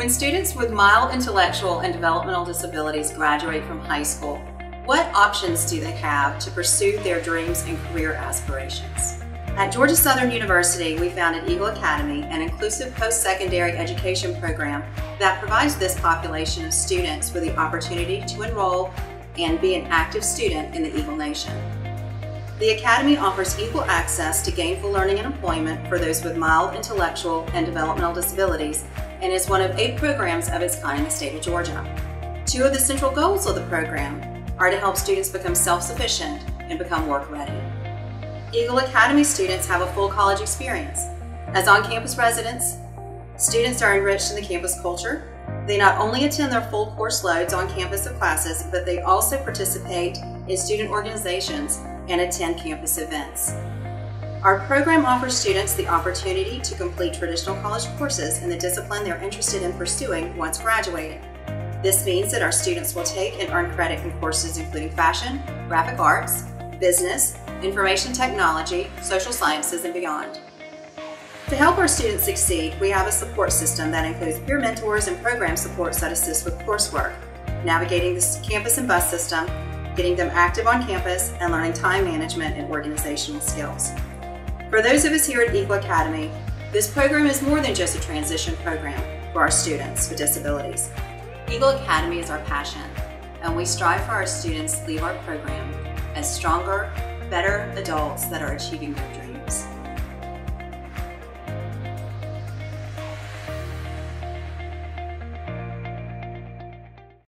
When students with mild intellectual and developmental disabilities graduate from high school, what options do they have to pursue their dreams and career aspirations? At Georgia Southern University, we founded Eagle Academy, an inclusive post-secondary education program that provides this population of students with the opportunity to enroll and be an active student in the Eagle Nation. The Academy offers equal access to gainful learning and employment for those with mild intellectual and developmental disabilities and is one of eight programs of its kind in the state of Georgia. Two of the central goals of the program are to help students become self-sufficient and become work-ready. Eagle Academy students have a full college experience. As on-campus residents, students are enriched in the campus culture. They not only attend their full course loads on campus of classes, but they also participate in student organizations and attend campus events. Our program offers students the opportunity to complete traditional college courses in the discipline they're interested in pursuing once graduating. This means that our students will take and earn credit in courses including fashion, graphic arts, business, information technology, social sciences, and beyond. To help our students succeed, we have a support system that includes peer mentors and program supports that assist with coursework, navigating the campus and bus system, getting them active on campus, and learning time management and organizational skills. For those of us here at Eagle Academy, this program is more than just a transition program for our students with disabilities. Eagle Academy is our passion, and we strive for our students to leave our program as stronger, better adults that are achieving their dreams.